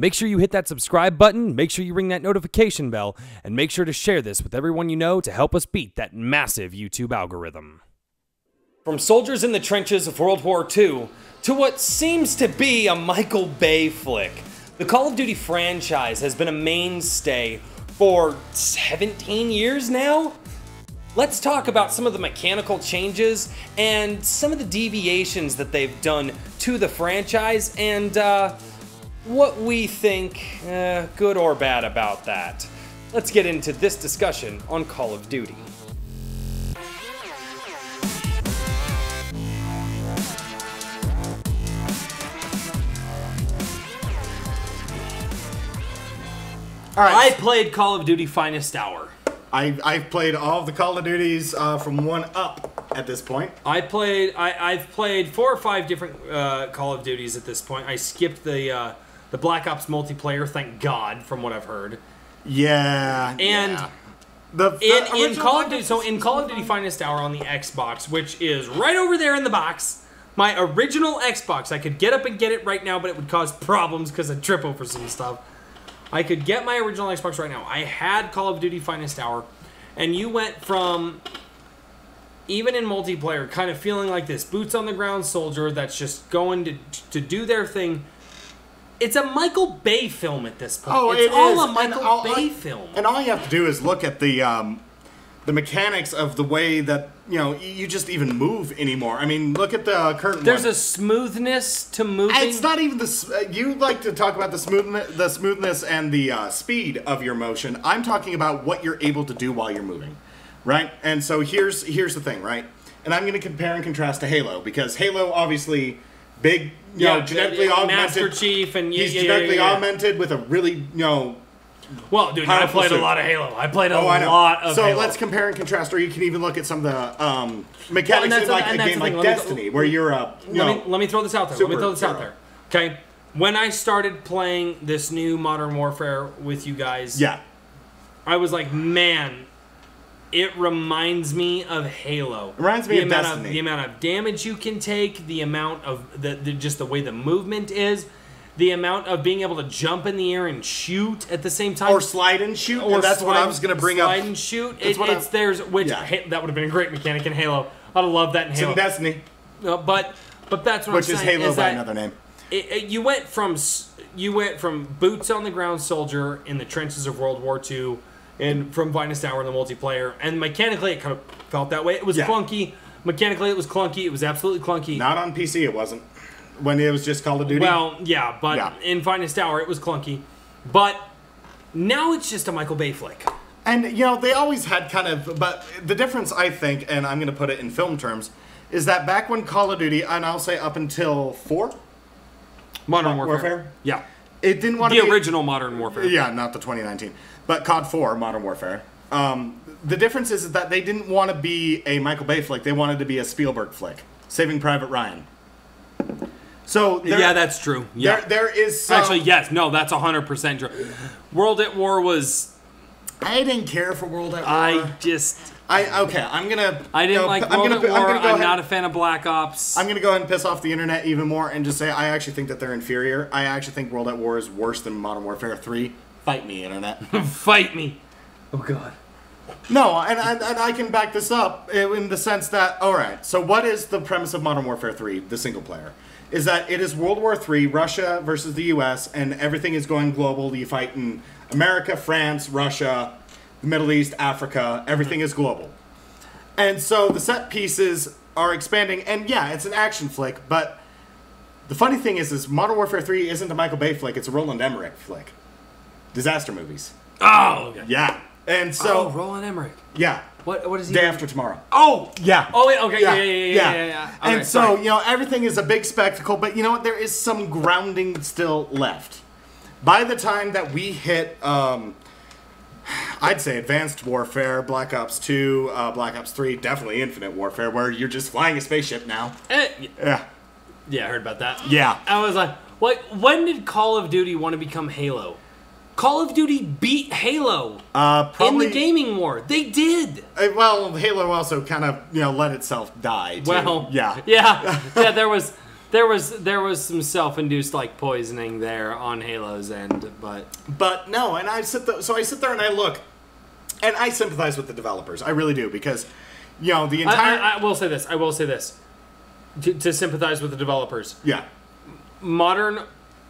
Make sure you hit that subscribe button, make sure you ring that notification bell, and make sure to share this with everyone you know to help us beat that massive YouTube algorithm. From soldiers in the trenches of World War II to what seems to be a Michael Bay flick, the Call of Duty franchise has been a mainstay for 17 years now? Let's talk about some of the mechanical changes and some of the deviations that they've done to the franchise and uh, what we think, uh, good or bad, about that. Let's get into this discussion on Call of Duty. All right. I played Call of Duty Finest Hour. I, I've played all of the Call of Duties uh, from one up at this point. I played. I, I've played four or five different uh, Call of Duties at this point. I skipped the uh, the Black Ops multiplayer. Thank God, from what I've heard. Yeah. And yeah. the, the in, in Call of Duty, Ops so was in Call of. Duty Finest Hour on the Xbox, which is right over there in the box. My original Xbox, I could get up and get it right now, but it would cause problems because I'd trip over some stuff. I could get my original Xbox right now. I had Call of Duty Finest Hour, and you went from even in multiplayer, kind of feeling like this boots on the ground soldier that's just going to to do their thing. It's a Michael Bay film at this point. Oh, it's it all is. a Michael all- Bay I- film. And all you have to do is look at the um, the mechanics of the way that you know you just even move anymore. I mean, look at the current. There's one. a smoothness to moving. It's not even the. Uh, you like to talk about the smoothness, the smoothness and the uh, speed of your motion. I'm talking about what you're able to do while you're moving, right? And so here's here's the thing, right? And I'm going to compare and contrast to Halo because Halo obviously big, you know, genetically yeah, augmented. Master Chief, and yeah, He's yeah, yeah, genetically yeah, yeah. augmented with a really, you know, Well, dude, I played a lot of Halo. I played a oh, I lot of so Halo. let's compare and contrast, or you can even look at some of the um, Well, mechanics in like and a game like thing. Let me go- Destiny, where you're a, you let know, me let me throw this out there. let me throw this out there. Okay, when I started playing this new Modern Warfare with you guys, yeah. I was like, man, it reminds me of Halo. Reminds me the of amount Destiny. Of, the amount of damage you can take, the amount of the, the just the way the movement is, the amount of being able to jump in the air and shoot at the same time. Or slide and shoot. or and that's what I slide- was going to bring slide up. Slide and shoot. It, I- it's there's which Yeah. Ha- that would have been a great mechanic in Halo. I'd love that in It's Halo. in Destiny, Uh, but but that's what which I'm is saying, Halo is by another name. it, it- you went from you went from boots on the ground soldier in the trenches of World War II, and from Finest Hour in the multiplayer, and mechanically it kind of felt that way. It was Yeah. clunky. Mechanically, it was clunky. It was absolutely clunky. Not on PC, it wasn't. When it was just Call of Duty. Well, yeah, but Yeah. in Finest Hour, it was clunky. But now it's just a Michael Bay flick. and you know they always had kind of, but the difference I think, and I'm going to put it in film terms, is that back when Call of Duty, and I'll say up until four, Modern Warfare? Warfare. Yeah. it didn't want The to be original Modern Warfare. Yeah, not the 2019, but COD 4, Modern Warfare. Um, the difference is that they didn't want to be a Michael Bay flick; they wanted to be a Spielberg flick, Saving Private Ryan. So there, yeah, that's true. Yeah. there, there is some, Actually, yes. No, that's 100% true. World at War was. I didn't care for World at War. I just. I okay. I'm gonna. I didn't go- like I'm World gonna, at War. I'm, I'm, gonna go ahead, not a fan of Black Ops. I'm gonna go ahead and piss off the internet even more and just say I actually think that they're inferior. I actually think World at War is worse than Modern Warfare 3. Fight me, internet. Fight me. Oh, God. no, and, and, and I can back this up in the sense that all right. So what is the premise of Modern Warfare 3, the single player? Is that it is World War 3, Russia versus the U.S., and everything is going global. You fight in America, France, Russia, the Middle East, Africa. Everything is global. And so the set pieces are expanding, and yeah, it's an action flick. But the funny thing is, is Modern Warfare Three isn't a Michael Bay flick; it's a Roland Emmerich flick. Disaster movies. Oh, okay. Yeah, and so oh, Roland Emmerich. yeah, What? What is he? day after tomorrow. Oh. Yeah. Oh, wait, okay. Yeah, yeah, yeah, yeah, yeah. yeah, And Okay, so, sorry. you know, everything is a big spectacle, but you know what? There is some grounding still left. By the time that we hit, um, I'd say Advanced Warfare, Black Ops 2, uh, Black Ops 3, definitely Infinite Warfare, where you're just flying a spaceship now. Eh, Yeah. yeah, I heard about that. Yeah. I was like, what? When did Call of Duty want to become Halo? Call of Duty beat Halo Uh, probably. in the gaming war. They did. Uh, well, Halo also kind of, you know, let itself die. Too. Well, yeah. yeah, yeah. There was there was there was some self-induced like poisoning there on Halo's end, but But no, and I sit th- so I sit there and I look, and I sympathize with the developers. I really do because, you know, the I, entire I, I will say this. I will say this. To, to sympathize with the developers, yeah. Modern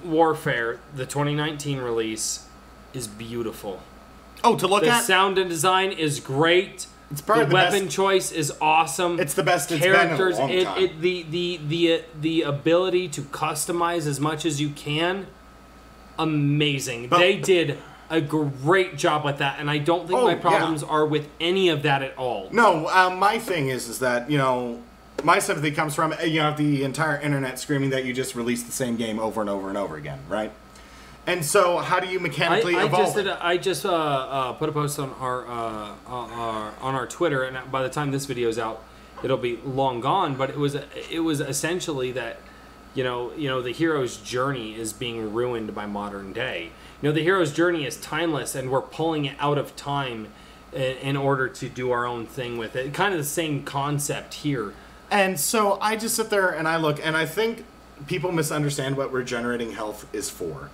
Warfare, the 2019 release, is beautiful. Oh, to look The at The sound and design is great. It's probably the, the weapon best- choice is awesome. It's the best it's been in a characters. it, it the the the uh, the ability to customize as much as you can. Amazing. But- they did a great job with that, and I don't think Oh, my yeah. problems are with any of that at all. No, um, my thing is, is that you know, my sympathy comes from uh, you have the entire internet screaming that you just released the same game over and over and over again, right? And so, how do you mechanically I evolve? just did. A, I just uh, uh, put a post on our, uh, on our on our Twitter, and by the time this video is out, it'll be long gone. But it was it was essentially that, you know, you know, the hero's journey is being ruined by modern day. You know, the hero's journey is timeless, and we're pulling it out of time in, in order to do our own thing with it. Kind of the same concept here. And so I just sit there and I look, and I think people misunderstand what regenerating health is for,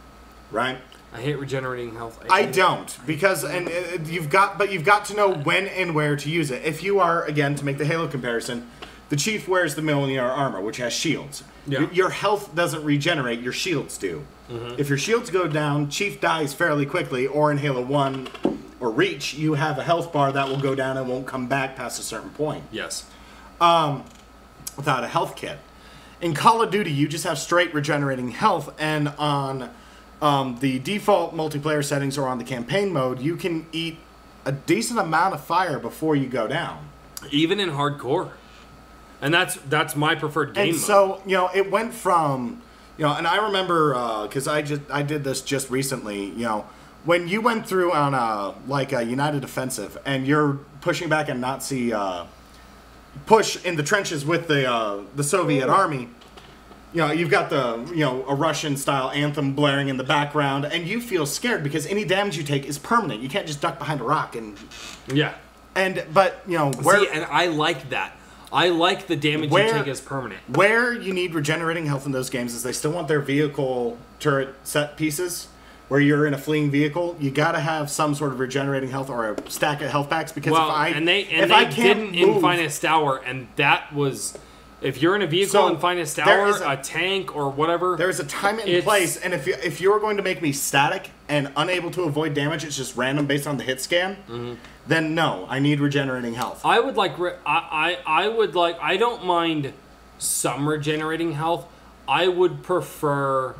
right? I hate regenerating health. I it. don't because and uh, you've got but you've got to know when and where to use it. If you are again to make the Halo comparison, the chief wears the Mjolnir armor, which has shields. Yeah. Your, your health doesn't regenerate; your shields do. If your shields go down, Chief dies fairly quickly. Or in Halo One or Reach, you have a health bar that will go down and won't come back past a certain point Yes. without a health kit. In Call of Duty, you just have straight regenerating health, and on um, the default multiplayer settings are on the campaign mode, you can eat a decent amount of fire before you go down. Even in hardcore, and that's that's my preferred game. And mode. so, you know, it went from, you know, and I remember because I just I did this just recently. You know, when you went through on a like a United Offensive and you're pushing back a Nazi uh, push in the trenches with the uh, the Soviet army. You know, you've got the you know a Russian style anthem blaring in the background, and you feel scared because any damage you take is permanent. You can't just duck behind a rock and yeah. and but you know where See, and I like that. I like the damage Where- you take as permanent. Where you need regenerating health in those games is they still want their vehicle turret set pieces. Where you're in a fleeing vehicle, you got to have some sort of regenerating health or a stack of health packs because Well, if I and they if and I they can't didn't in Finest Hour, and that was if you're in a vehicle So, in Finest there Hour, is a- a, tank or whatever. There's a time and place, and if you, if you're going to make me static and unable to avoid damage, it's just random based on the hit scan. Mm-hmm. Then no, I need regenerating health. I would like. re- I, I I would like. I don't mind some regenerating health. I would prefer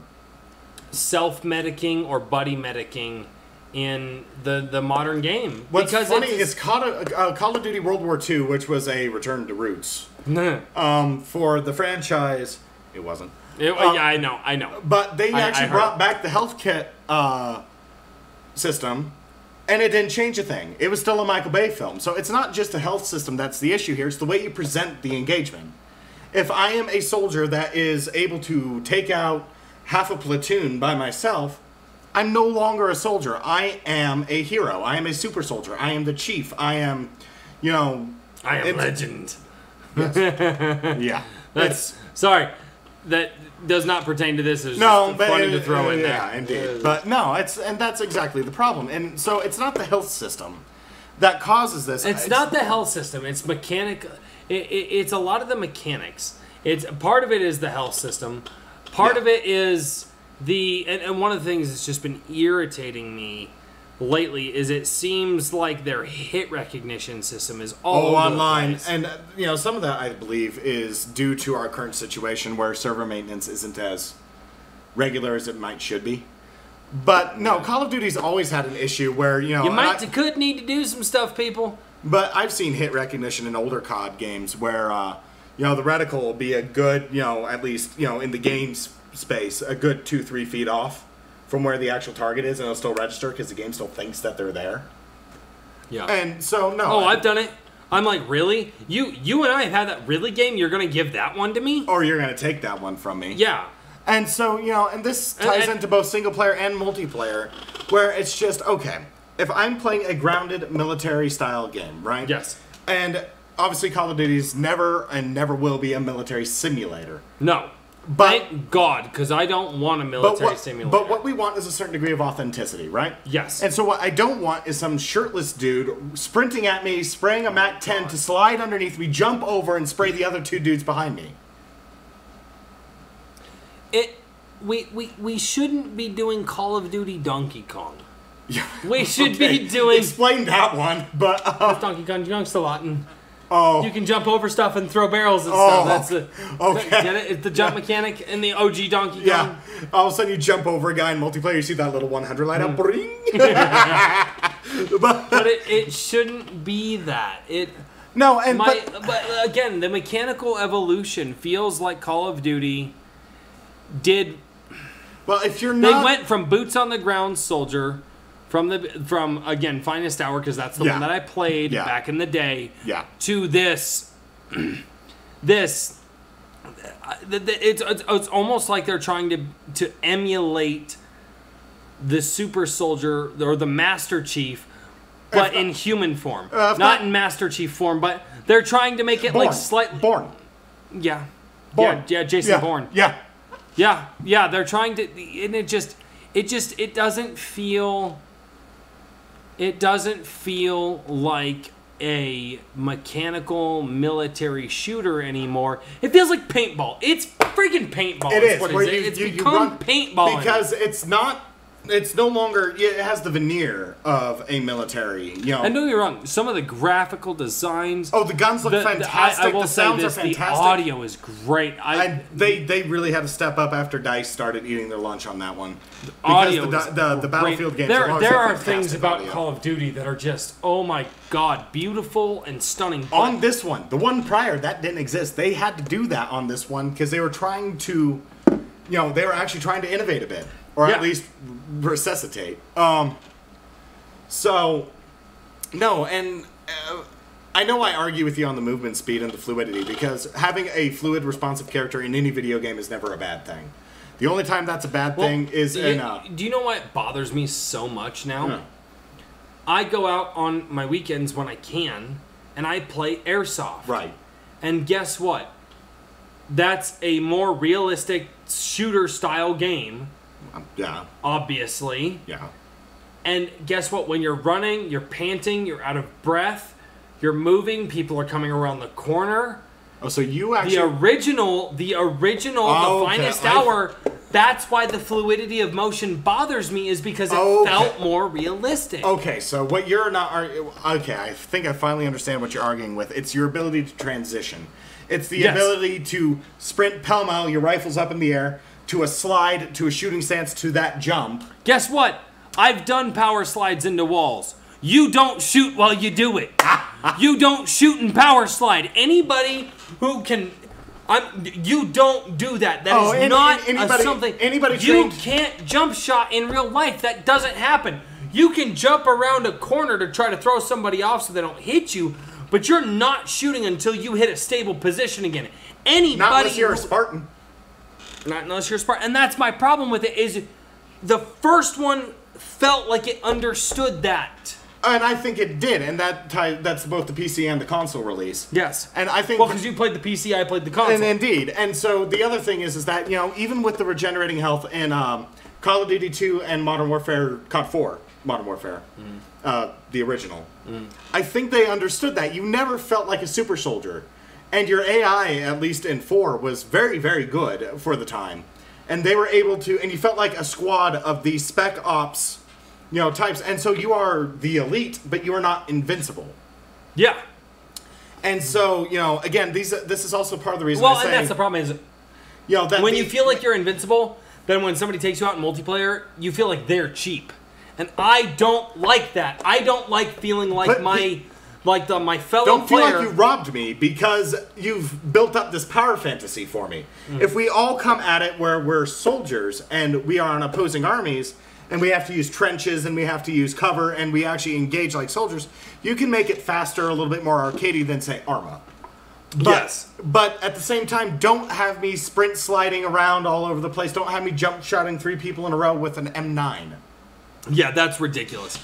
self medicing or buddy medicing in the the modern game What's because funny it's, is Call of, uh, Call of Duty World War II, which was a return to roots. um, for the franchise. It wasn't. It- uh, yeah, I know, I know. But they I- I actually heard. brought back the health kit uh, system, and it didn't change a thing. It was still a Michael Bay film. So it's not just the health system that's the issue here, it's the way you present the engagement. If I am a soldier that is able to take out half a platoon by myself, I'm no longer a soldier. I am a hero. I am a super soldier. I am the chief. I am, you know. I am it's- legend. Yeah. That's sorry. That does not pertain to this. It's No, just but funny it- to throw in yeah, there. indeed. But no, it's and that's exactly the problem. And so it's not the health system that causes this. It's not the health system. It's mechanic. It, it, it's a lot of the mechanics. It's part of it is the health system. Part Yeah. of it is the and, and one of the things that's just been irritating me lately is it seems like their hit recognition system is all Oh, over the online, and uh, you know some of that I believe is due to our current situation where server maintenance isn't as regular as it might should be. But no, Call of Duty's always had an issue where you know. you might I- could need to do some stuff, people. But I've seen hit recognition in older COD games where, uh, you know, the reticle will be a good, you know, at least, you know, in the game's space, a good two, three feet off from where the actual target is, and it'll still register because the game still thinks that they're there. Yeah. And so, no. oh, I've done it. I'm like, really? You you and I have had that really game. You're gonna give that one to me? Or you're going to take that one from me. Yeah. And so, you know, and this And- ties and- into both single player and multiplayer, where it's just, okay, if I'm playing a grounded military style game, right? Yes. And obviously, Call of Duty's never and never will be a military simulator. No. But Thank God, because I don't want a but military what, simulator. but what we want is a certain degree of authenticity, right? Yes. And so what I don't want is some shirtless dude sprinting at me, spraying a Mac 10 to slide underneath me, jump over, and spray the other two dudes behind me. it we, we we shouldn't be doing Call of Duty Donkey Kong. Yeah. We should Okay, be doing Explain that one, but uh, Donkey Kong Young's a lot, and oh, you can jump over stuff and throw barrels and Oh, stuff. That's the okay. Get it? It's the jump mechanic in the OG Donkey Kong. yeah. All of a sudden, you jump over a guy in multiplayer. You see that little 100 light up, mm. bring. but, But it, it shouldn't be that. It no, and my but but uh, again, the mechanical evolution feels like Call of Duty did well, if you're not They went from boots on the ground soldier from the from again finest hour because that's the Yeah. one that I played Yeah. back in the day. Yeah. To this, this, uh, it's, it's it's almost like they're trying to to emulate the super soldier or the master chief. But in human form, Uh, not not- in Master Chief form, but they're trying to make it Bourne, like slightly, Bourne, yeah, Bourne, yeah, yeah, Jason yeah. Bourne, yeah. yeah, yeah, they're trying to, and it just, it just, it doesn't feel, it doesn't feel like a mechanical military shooter anymore. It feels like paintball. It's freaking paintball. It is is what where it you. It's you, you become run paintball because it's not. It's no longer. It has the veneer of a military. You know. I know you're wrong. Some of the graphical designs. oh, the guns look the- the- fantastic. I, I will the say sounds this: are the audio is great. I, And they they really had to step up after Dice started eating their lunch on that one. Because audio the, the, the, the. Battlefield games. There, have always there are things about audio. Call of Duty that are just, oh my god, beautiful and stunning. But on this one. The one prior that didn't exist. They had to do that on this one because they were trying to, you know, they were actually trying to innovate a bit or Yeah. at least resuscitate. Um. So, no, and uh, I know I argue with you on the movement speed and the fluidity because having a fluid, responsive character in any video game is never a bad thing. The only time that's a bad Well, thing is in uh, do you know what bothers me so much now? Yeah. I go out on my weekends when I can, and I play airsoft. right. And guess what? That's a more realistic shooter style game, Um, yeah, obviously. yeah. And guess what? When you're running, you're panting, you're out of breath, you're moving, people are coming around the corner. Oh, so you The original, the original, Oh, the okay. finest I- hour. That's why the fluidity of motion bothers me, is because it Okay. felt more realistic. Okay, so what you're not okay, I think I finally understand what you're arguing with. It's your ability to transition. It's the Yes. ability to sprint pell mell, your rifle's up in the air, to a slide, to a shooting stance, to that jump. Guess what? I've done power slides into walls. You don't shoot while you do it. you don't shoot and power slide. Anybody who can. I'm, you don't do that. That oh, is Oh, any- not anybody- something. anybody You trained- can't jump shot in real life. That doesn't happen. You can jump around a corner to try to throw somebody off so they don't hit you, but you're not shooting until you hit a stable position again. Anybody Not unless you're a Spartan. Not unless you're smart. And that's my problem with it is the first one felt like it understood that. And I think it did, and that tie, that's both the PC and the console release. Yes. And I think Well, because you played the PC, I played the console. And indeed, and so the other thing is, is that you know, even with the regenerating health in um, Call of Duty 2 and Modern Warfare COD 4, Modern Warfare, uh, the original, I think they understood that you never felt like a super soldier, and your AI, at least in 4, was very, very good for the time, and they were able to, and you felt like a squad of these spec ops, you know, types, and so you are the elite, but you are not invincible. yeah. And so, you know, again, these this is also part of the reason Well, I say, and that's the problem is you know, that when the- you feel like you're invincible, then when somebody takes you out in multiplayer, you feel like they're cheap. And I don't like that. I don't like feeling like my the- like the my fellow don't feel like you robbed me because you've built up this power fantasy for me. Hmm. If we all come at it where we're soldiers and we are on opposing armies and we have to use trenches and we have to use cover and we actually engage like soldiers, you can make it faster, a little bit more arcadey than say Arma. But, Yes. But at the same time, don't have me sprint sliding around all over the place. Don't have me jump shotting three people in a row with an M9. Yeah, that's ridiculous.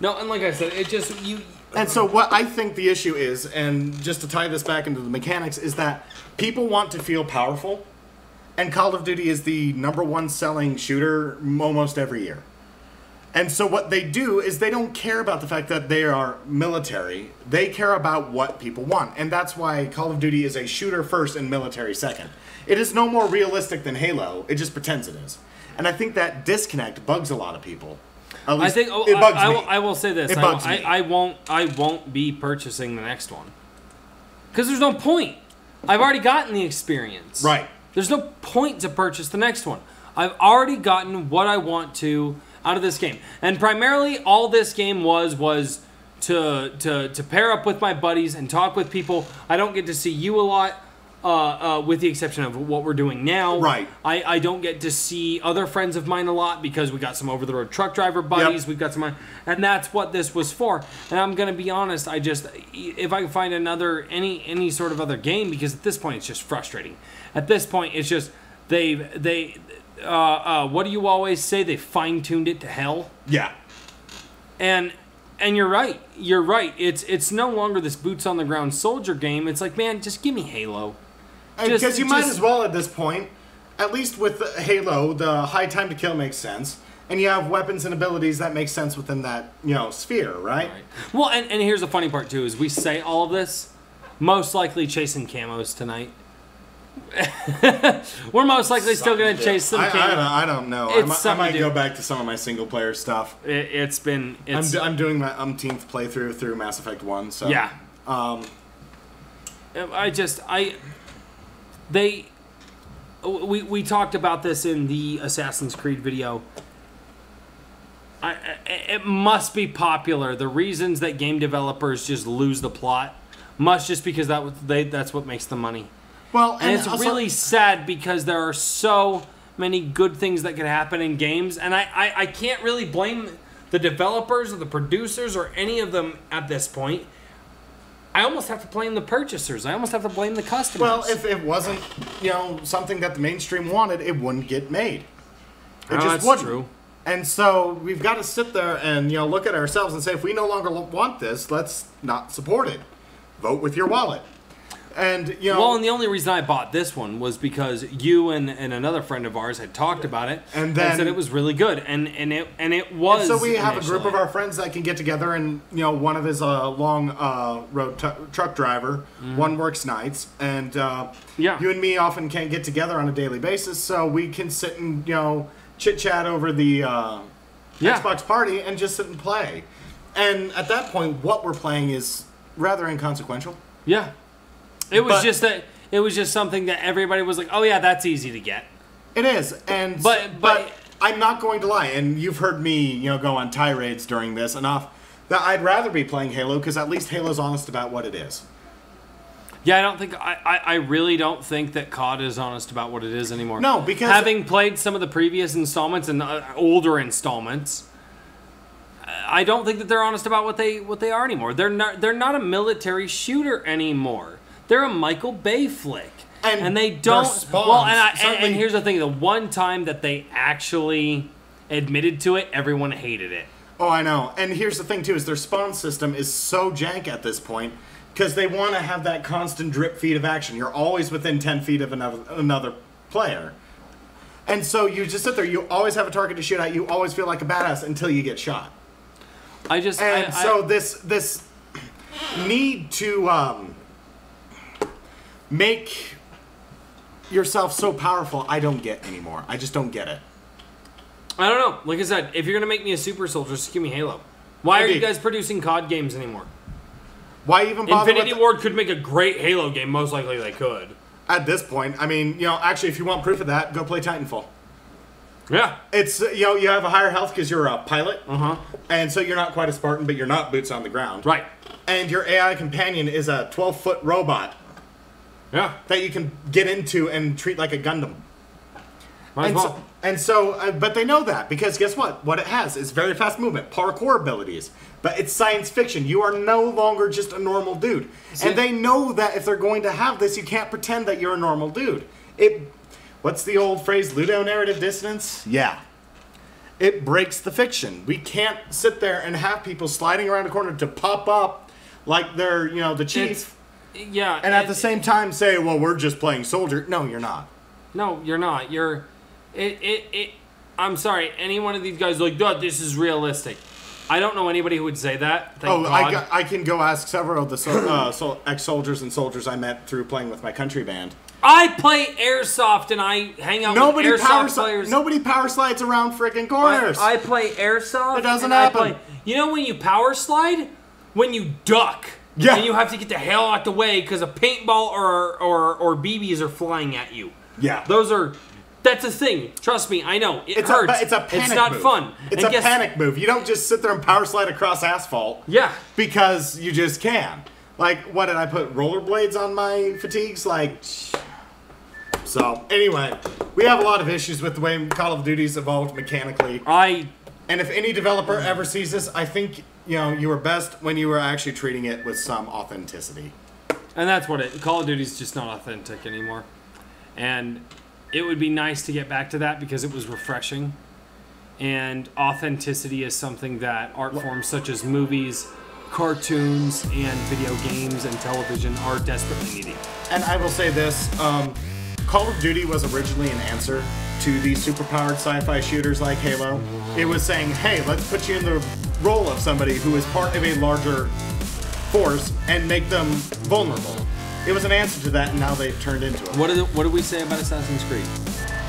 No, and like I said, it just you And so, what I think the issue is, and just to tie this back into the mechanics, is that people want to feel powerful, and Call of Duty is the number one selling shooter almost every year. And so what they do is they don't care about the fact that they are military. They care about what people want. And that's why Call of Duty is a shooter first and military second. It is no more realistic than Halo. It just pretends it is. And I think that disconnect bugs a lot of people. At I think oh, it bugs I, I, me. will, I will say this. It I, bugs I, me. I won't. I won't be purchasing the next one because there's no point. I've already gotten the experience. Right. There's no point to purchase the next one. I've already gotten what I want to out of this game, and primarily all this game was was to to to pair up with my buddies and talk with people. I don't get to see you a lot. Uh, uh, with the exception of what we're doing now, Right. I, I don't get to see other friends of mine a lot because we got some over the road truck driver buddies. Yep. We've got some, and that's what this was for. And I'm gonna be honest, I just if I can find another any any sort of other game because at this point it's just frustrating. At this point it's just they they uh, uh, what do you always say? They fine tuned it to hell yeah. and and you're right you're right it's it's no longer this boots on the ground soldier game it's like man just give me halo Because you might just- as well at this point, at least with Halo, the high time to kill makes sense. And you have weapons and abilities that make sense within that, you know, sphere, right? well and, and here's the funny part too is we say all of this most likely chasing camos tonight we're most likely still gonna chase some I, I, I don't know. I It's might, I might to go back to some of my single player stuff. it, it's been I'm, it's do- I'm doing my umpteenth playthrough through Mass Effect 1, so. yeah um i just i they we we talked about this in the assassin's creed video I, it must be popular. The reasons that game developers just lose the plot must just because that they that's what makes the money. Well, And it's also- really sad because there are so many good things that could happen in games, and I, I, I can't really blame the developers or the producers or any of them at this point. I almost have to blame the purchasers. I almost have to blame the customers. Well, if it wasn't, you know, something that the mainstream wanted, it wouldn't get made. It Oh, just that's wouldn't. true. And so we've got to sit there and you know look at ourselves and say, if we no longer want this, let's not support it. Vote with your wallet. And you know, Well, and the only reason I bought this one was because you and, and another friend of ours had talked about it And then- said it was really good, and and it and it was. so we have a group of our friends that can get together, and you know, one of is a long uh, road t- truck driver, one works nights, and uh, Mm-hmm. Yeah. you and me often can't get together on a daily basis, so we can sit and you know chit chat over the uh, Yeah. Xbox party and just sit and play. And at that point, what we're playing is rather inconsequential. Yeah, it was But- just that it was just something that everybody was like, "Oh yeah, that's easy to get." It is, and But- but, but- I'm not going to lie, and you've heard me, you know, go on tirades during this enough that I'd rather be playing Halo because at least Halo's honest about what it is. Yeah, I don't think I, I, I really don't think that COD is honest about what it is anymore. No, because- having played some of the previous installments and uh, older installments, I don't think that they're honest about what they what they are anymore. They're not they're not a military shooter anymore. They're a Michael Bay flick. And they don't spawns, well and, I, and, and here's the thing the one time that they actually admitted to it everyone hated it Oh, I know. And here's the thing too: is their spawn system is so jank at this point because they want to have that constant drip feed of action. You're always within ten feet of another another player, and so you just sit there. You always have a target to shoot at. You always feel like a badass until you get shot. i just And I, I- so this this need to um, make yourself so powerful, I don't get anymore. I just don't get it. I don't know. Like I said, if you're gonna make me a super soldier, just give me Halo. Why are you guys producing COD games anymore? Why even bother Infinity Ward could make a great Halo game. Most likely they could. at this point? I mean, you know, actually, if you want proof of that, go play Titanfall. Yeah. It's uh, you know you have a higher health because you're a pilot, Uh huh. and so you're not quite a Spartan, but you're not boots on the ground. Right. And your AI companion is a 12 foot robot Yeah. that you can get into and treat like a Gundam. Might as And well. so, and so uh, but they know that because guess what? What it has is very fast movement, parkour abilities. But it's science fiction. You are no longer just a normal dude. See- and they know that if they're going to have this, you can't pretend that you're a normal dude. It what's the old phrase ludonarrative dissonance? Yeah. It breaks the fiction. We can't sit there and have people sliding around a corner to pop up like they're, you know, the chief It's- yeah. and at the same time say, "Well, we're just playing soldier." No, you're not. No, you're not. You're. It. It. It. I'm sorry. Any one of these guys like, "Dude, this is realistic." I don't know anybody who would say that. Thank Oh. I, got- I can go ask several of the so, uh, so, ex-soldiers and soldiers I met through playing with my country band. I play airsoft and I hang out Nobody with airsoft power players. nobody power slides around freaking corners. I, I play airsoft. It doesn't happen. play- you know when you power slide? When you duck. Yeah. And you have to get the hell out the way because a paintball or, or or BBs are flying at you. Yeah. Those are. That's a thing. Trust me, I know. It it's hurts. a it's a panic It's not move. fun. It's And a panic move. You don't just sit there and power slide across asphalt Yeah. because you just can. Like, what did I put rollerblades on my fatigues? Like, so anyway, we have a lot of issues with the way Call of Duty's evolved mechanically. I And if any developer ever sees this, I think you know you were best when you were actually treating it with some authenticity. And that's what it. Call of Duty's just not authentic anymore. And it would be nice to get back to that because it was refreshing. And authenticity is something that art forms such as movies, cartoons, and video games and television are desperately needing. And I will say this: um, Call of Duty was originally an answer to these superpowered sci-fi shooters like Halo. It was saying, "Hey, let's put you in the role of somebody who is part of a larger force and make them vulnerable." It was an answer to that, and now they've turned into it. What did what did we say about Assassin's Creed?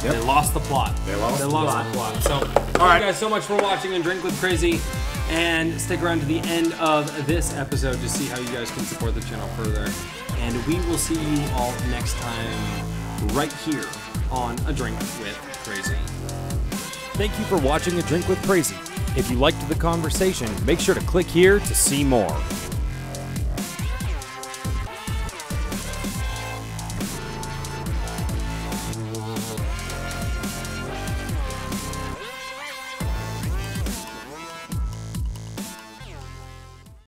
They lost the plot. They lost They the lost plot. the plot. So, thank right. you guys so much for watching and drink with crazy. And stick around to the end of this episode to see how you guys can support the channel further. And we will see you all next time, right here on A Drink with Crazy. Thank you for watching A Drink with Crazy. If you liked the conversation, make sure to click here to see more.